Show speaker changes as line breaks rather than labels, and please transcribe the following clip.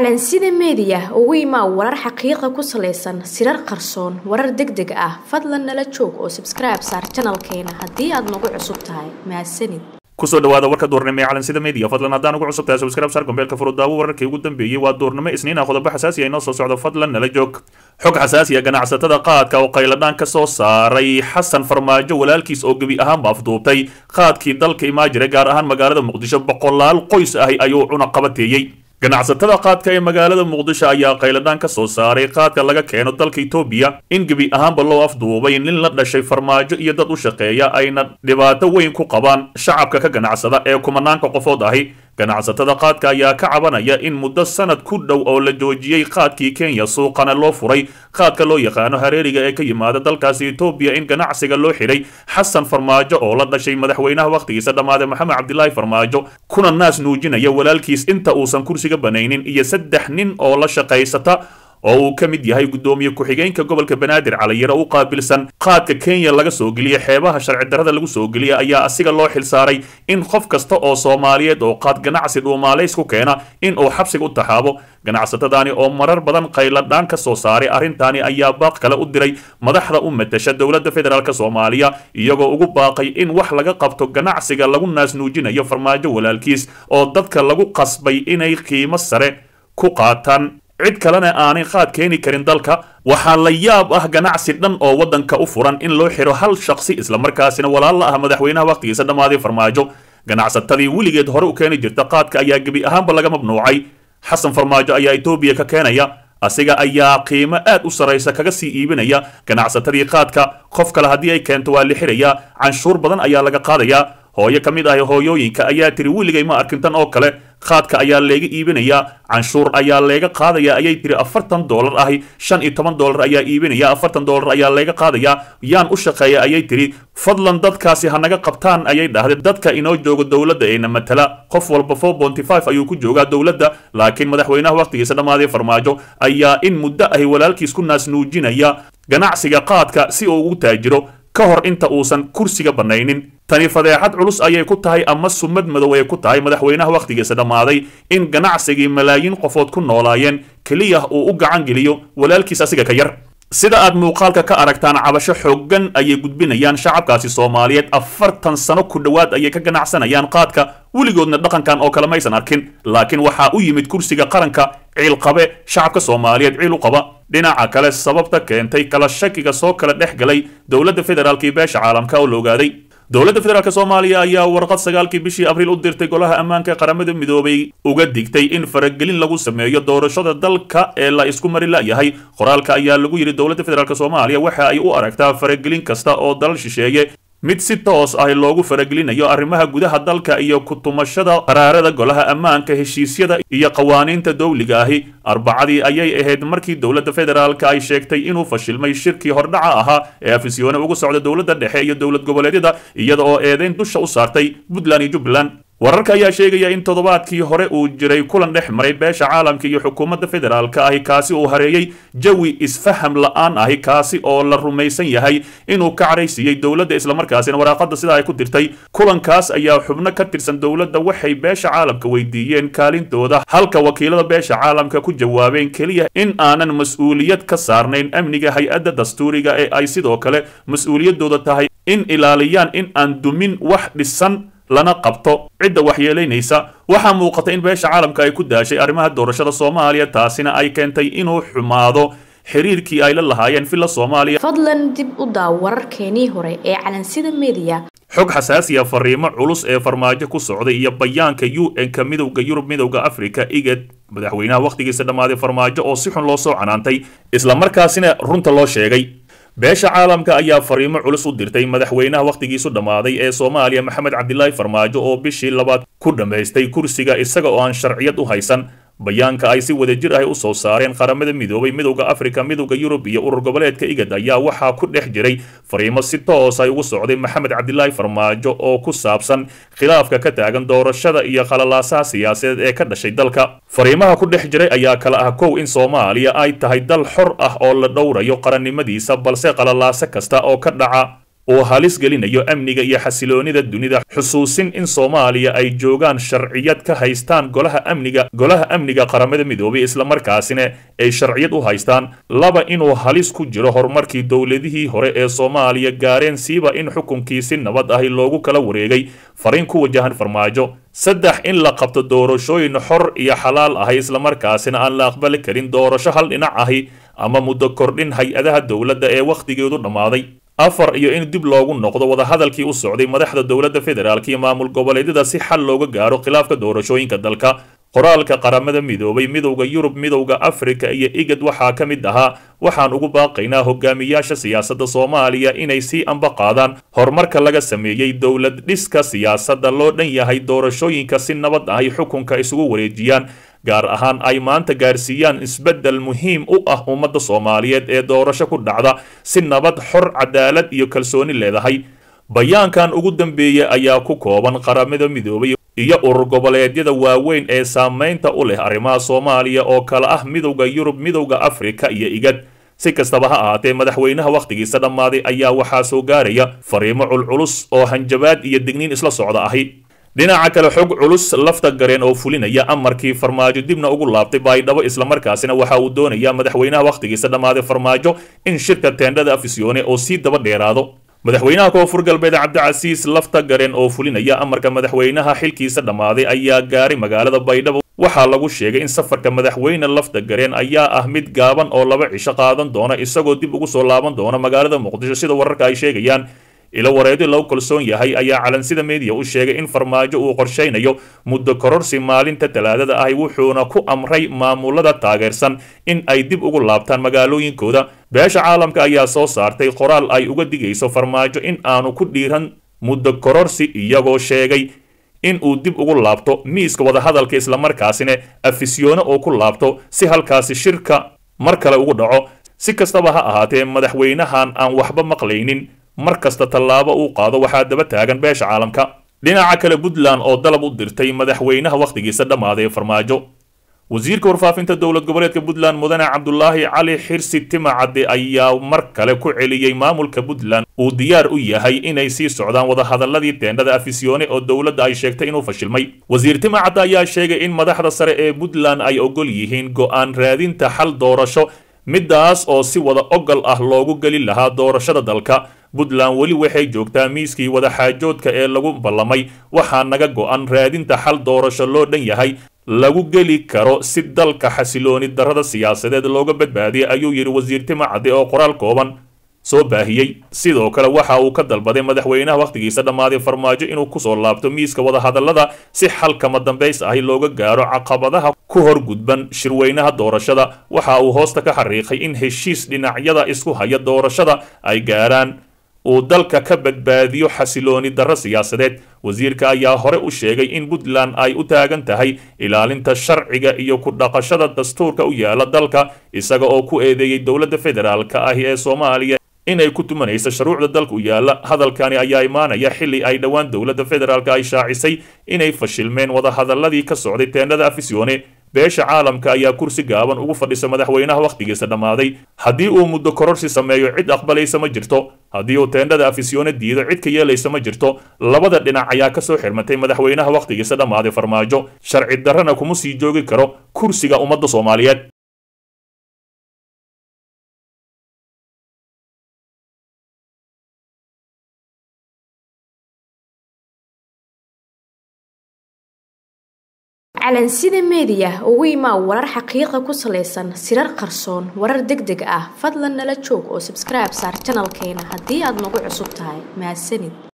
calansida meediya ugu imaa warar xaqiiqa ku salaysan sirar qarsoon warar deg deg ah fadlan nala joog oo sabskribe saar janalkeena haddii aad nagu cusub tahay. Mahadsanid
ku soo dhawaada warka duurnimo ee calansida media fadlan haddaan ugu cusub tahay subscribe sar gombeelka furudaawo wararkii ugu dambeeyey waa duurnimo isniina qodobo xasaasi ah inoo soo socdo fadlan nala joog. Xog xasaasi ah ganacsatada qaadka oo qayladhaan ka soo saaray xasan farmaajo walaalkiis oo gebi ahaanba afduubtay qaadkii dalka imaa jiray gaar ahaan magaalada muqdisho boqolaal qoys ahi ayuu cunaqabateeyey ganacsatada qaadka ee magaalada muqdisho ayaa qayladhaan ka soo saaray qaadka laga keeno dalka etoobiya in gebi ahaanba loo afduubay nin la dhashay farmaajo iyo dad u shaqeeya ayna dhibaato weyn ku qabaan shacabka ka ganacsada ee kumanaanka qofood ahi ganacsatada qaadka ayaa ka cabanaya in muddo sanad ku dhow oo la joojiyey qaadkii kenya suuqana loo furay. Qaadka loo yaqaano hareeriga ee ka yimaada dalkaasi etoobiya in ganacsiga loo xidhay xasan farmaajo oo la dhashay madaxweynaha wakhtigiisa dhammaaday maxamed cabdilaahi farmaajo kuna naas nuujinaya walaalkiis inta uusan kursiga banaynin iyo saddex nin oo la shaqaysata oo uu ka mid yahay guddoomiye ku-xigeenka gobolka banaadir caliyaro u qaabilsan qaadka kenya laga soo geliya xeebaha sharci darrada lagu soo geliya ayaa asiga loo xilsaaray in qof kasta oo soomaaliyeed oo qaad ganacsi dhuumaalays ku keena in uu xabsiga u taxaabo. Ganacsatadaani oo marar badan qayladhaan ka soo saaray arrintaani ayaa baaq kale u diray madaxda u matasha dowladda federaalk soomaaliya iyagoo ugu baaqay in wax laga qabto ganacsiga lagu naas nuujinayo farmaajo walaalkiis oo dadka lagu qasbay inay qiimo sare ku qaataan cid kalena aanay qaad keeni karin dalka waxaa la yaab ah ganacsi dhan oo waddanka u furan in loo xiro hal shakhsi islamarkaasina walaal la ah madaxweynaha wakhtigiisa dhammaaday farmaajo. Ganacsatadii weligeed hore u keeni jirta qaadka ayaa gebi ahaanba laga mamnuucay. Xasan farmaajo ayaa etoobiya ka keenaya asiga ayaa qiimo aad u sarraysa kaga sii iibinaya ganacsatadii qaadka. Qof kale haddii ay keento waa la xirayaa canshuur badan ayaa laga qaadayaa hooyo ka mid ah hooyooyinka ayaa tiri weligay ma arkin tan oo kale qaadka ayaa leega iibinayaa canshuur ayaa leega qaadaya ayay tiri afartan doolar ahi shan iyo toban doolar ayaa iibinaya afartan doolar ayaa leega qaadaya yaan u shaqeeya ayay tiri fadlan dadkaasi ha naga qabtaan ayay dhahday dadka inoo jooga dowladda eena matala qof walba four bonty five ayuu ku joogaa dowladda laakiin madaxweynaha wakhtigiisa dhammaaday farmaajo ayaa in muddo ahi walaalkiis ku naas nuujinaya ganacsiga qaadka si uu ugu taajiro ka hor inta uusan kursiga bannaynin tani fadeexad culus ayay ku tahay ama sumad madow ay ku tahay madaxweynaha wakhtigiisa dhammaaday in ganacsigii malaayiin qofood ku noolaayeen keliya uu u gacan geliyo walaalkiis asiga ka yar. Sida aad muuqaalka ka aragtaan cabasho xooggan ayay gudbinayaan shacabkaasi soomaaliyeed. Afartan sano ku dhowaad ayay ka ganacsanayaan qaadka weligoodna dhaqankan oo kale maysan arkin. Laakiin waxaa u yimid kursiga qaranka ciilqabe shacabka soomaaliyeed ciil u qaba dhinaca kale sababta keentay kala shakiga soo kala dhex galay dowladda federaalk beesha caalamka oo la ogaaday dowladda federaalk soomaaliya ayaa warqad sagaalkii bishii abriil u dirtay golaha ammaanka qaramada midoobay uga digtay in faragelin lagu sameeyo doorashada dalka ee la isku mari la'yahay. Qoraalka ayaa lagu yidhi dowladda federaalk soomaaliya waxa ay u aragtaa faragelin kasta oo dalal shisheeye mid si toos ah loogu faragelinayo arrimaha gudaha dalka iyo ku-tumashada qaraarada golaha ammaanka heshiisyada iyo qawaaniinta dowliga ahi. Arbacadii ayay ahayd markii dowladda federaalka ay sheegtay inuu fashilmay shirkii hordhaca ahaa ee afisyoone ugu socda dowladda dhexe iyo dowlad goboleedyada iyada oo eedeyn dusha u saartay puntland iyo jubbaland wararka ayaa sheegaya in toddobaadkii hore uu jiray kulan dhex maray beesha caalamka iyo xukuumadda federaalka ahi kaasi uu hareeyey jawi isfaham la'aan ahi kaasi oo la rumaysan yahay inuu ka caraysiiyey dowladda islamarkaasina waraaqada sidaa ay ku dirtay. Kulankaas ayaa xubno ka tirsan dowladda waxay beesha caalamka weydiiyeen kaalintooda. Halka wakiilada beesha caalamka ku jawaabeen keliya in aanan mas'uuliyad ka saarnayn amniga hay'adda dastuuriga ee ay sidoo kale mas'uuliyaddooda tahay in ilaaliyaan in aan dumin wax dhisan lana qabto. Cidda waxyeelaynaysa. Waxaa muuqata in beesha caalamka ay ku daashay arrimaha doorashada soomaaliya taasina ay keentay inuu xumaado xiriirkii ay la lahaayeen villa soomaaliya.
Fadlan dib u daaw wararkeenii hore ee calansida meediya
xog xasaasiya fariimo culus ee farmaajo ku socday iyo bayaanka u n-ka midowda yurub midowda africa igad madaxweynaha wakhtigiisa dhammaaday farmaajo oo si xun loo soo canaantay islamarkaasina runta loo sheegay beesha caalamka ayaa fariimo culus u dirtay madaxweynaha wakhtigiisu dhammaaday ee soomaaliya maxamed cabdilaahi farmaajo oo bishii labaad ku dhammaystay kursiga isaga oo aan sharciyad u haysan bayaanka ay si wadajir ah u soo saareen qaramada midoobay midowda afrika midowda yurub iyo urur goboleedka igad ayaa waxaa ku dhex jiray fariimo si toos ay ugu socday maxamed cabdilaahi farmaajo oo ku saabsan khilaafka ka taagan doorashada iyo qalalaasaha siyaasadeed ee ka dhashay dalka. Fariimaha ku dhex jiray ayaa kale ah kow in soomaaliya ay tahay dal xor ah oo la dhowrayo qarannimadiisa balse qalalaaso kasta oo ka dhaca oo halis gelinayo amniga iyo xasiloonida dunida xusuusin in soomaaliya ay joogaan sharciyad ka haystaan golaha amniga golaha amniga qaramada midoobay islamarkaasina ay sharciyad u haystaan laba inuu halis ku jiro horumarkii dowladihii hore ee soomaaliya gaareen siiba in xukunkii si nabad ahi loogu kala wareegay fariin ku wajahan farmaajo saddex in la qabto doorashooyin xor iyo xalaal ahi islamarkaasina aan la aqbali karin doorasho hal dhinac ahi ama muddo kordhin hay'adaha dowladda ee wakhtigeedu dhammaaday afar iyo in dib loogu noqdo wadahadalkii u socday madaxda dowladda federaalk iyo maamul goboleedyada si xal looga gaaro khilaafka doorashooyinka dalka. Qoraalka qaramada midoobay midowda yurub midowda afrika iyo igad waxaa ka mid ahaa. Waxaan ugu baaqaynaa hogaamiyaasha siyaasadda soomaaliya inay sii amba qaadaan. Horumarka laga sameeyey dowlad dhiska siyaasadda loo dhan yahay doorashooyinka si nabad ahy xukunka isugu wareejiyaan gaar ahaan ay maanta gaarsiiyaan isbeddel muhiim u ah ummadda soomaaliyeed ee doorasho ku dhacda si nabad xor cadaalad iyo kalsooni leedahay. Bayaankan ugu dambeeyey ayaa ku kooban qaramada midoobay iyo urur goboleedyada waaweyn ee saamaynta u leh arrimaha soomaaliya oo kale ah midowda yurub midowda afrika iyo igad. Si kastaba ha ahaatee madaxweynaha wakhtigiisa dhammaaday ayaa waxaa soo gaaraya fariimo culculus oo hanjabaad iyo digniin isla socda ahi dhinaca kale xog culus lafta gareen oo fulinaya amarkii farmaajo dibna ugu laabtay baydhabo islamarkaasina waxa uu doonayaa madaxweynaha wakhtigiisa dhammaaday farmaajo in shirka teendhada afisyoone oo sii daba dheeraado. Madaxweynaha koonfur galbeed cabdicasiis lafta gareen oo fulinaya amarka madaxweynaha xilkiisa dhammaaday ayaa gaaray magaalada baydhabo waxaa lagu sheegay in safarka madaxweyne lafta gareen ayaa ah mid gaaban oo laba cisho qaadan doona isagoo dib ugu soo laaban doona magaalada muqdisho sida wararka ay sheegayaan ilo wareedyo lagu kalsoon yahay ayaa calansida meediya u sheegay in farmaajo uu qorshaynayo muddo kororsi maalinta talaadada ahi wuxuuna ku amray maamulada taageersan in ay dib ugu laabtaan magaalooyinkooda. Beesha caalamka ayaa soo saartay qoraal ay uga digayso farmaajo in aanu ku dhiiran muddo kororsi iyagoo sheegay in uu dib ugu laabto miiska wadahadalka islamarkaasina afisyoone oo ku laabto si halkaasi shirka mar kale ugu dhaco. Si kastaba ha ahaatee madaxweynahan aan waxba maqlaynin mar kasta tallaabo uu qaado waxaa daba taagan beesha caalamka. Dhinaca kale puntland oo dalab u dirtay madaxweynaha wakhtigiisa dhammaaday farmaajo. Wasiirka warfaafinta dowlad goboleedka puntland mudane cabdulaahi cali xirsi timacadde ayaa mar kale ku celiyey maamulka puntland. Uu diyaar u yahay inay sii socdaan wadahadaladii teendhada afisyoone oo dowladda ay sheegtay inuu fashilmay. Wasiir timacadde ayaa sheegay in madaxda sare ee puntland ay ogol yihiin go'aan raadinta xal doorasho middaas oo si wada ogol ah loogu geli lahaa doorashada dalka puntland weli waxay joogtaa miiskii wadaxaajoodka ee lagu ballamay waxaa naga go'an raadinta xal doorasho loo dhan yahay lagu geli karo si dalka xasilooni darrada siyaasadeed looga badbaadiyay ayuu yidhi wasiir timacadde oo qoraal kooban soo baahiyey sidoo kale waxa uu ka dalbaday madaxweynaha wakhtigiisa dhammaaday farmaajo inuu ku soo laabto miiska wadahadallada si xalkama dambays ahi looga gaaro caqabadaha ku hor gudban shirweynaha doorashada. Waxa uu hoosta ka xariiqay in heshiis dhinacyada isku haya doorashada ay gaaraan uu dalka ka badbaadiyo xasilooni darro siyaasadeed. Wasiirka ayaa hore u sheegay in puntland ay u taagan tahay ilaalinta sharciga iyo ku dhaqashada dastuurka u yaalla dalka isaga oo ku eedeeyey dowladda federaalka ahi ee soomaaliya. Inay ku tumanayso shuruucda dalka u yaalla hadalkani ayaa imaanaya xilli ay dhowaan dowladda federaalka ay shaacisay inay fashilmeen wadahadaladii ka socday teendhada afisyoone beesha caalamka ayaa kursi gaaban ugu fadhisa madaxweynaha wakhtigiisa dhammaaday. Haddii uu muddo kororsi sameeyo cid aqbalaysa ma jirto. Haddii uu teendhada afisyoone diido cid ka yeelaysa ma jirto. Labada dhinac ayaa ka soo xirmatay madaxweynaha wakhtigiisa dhammaaday farmaajo. Sharci darrana kuma sii joogi karo kursiga ummadda soomaaliyeed
calansida meediya ugu imaa warar xaqiiqa ku salaysan sirar qarsoon warar deg deg ah. Fadlan nala joog oo sabskribe saar janalkeena haddii aad nagu cusub tahay mahadsanid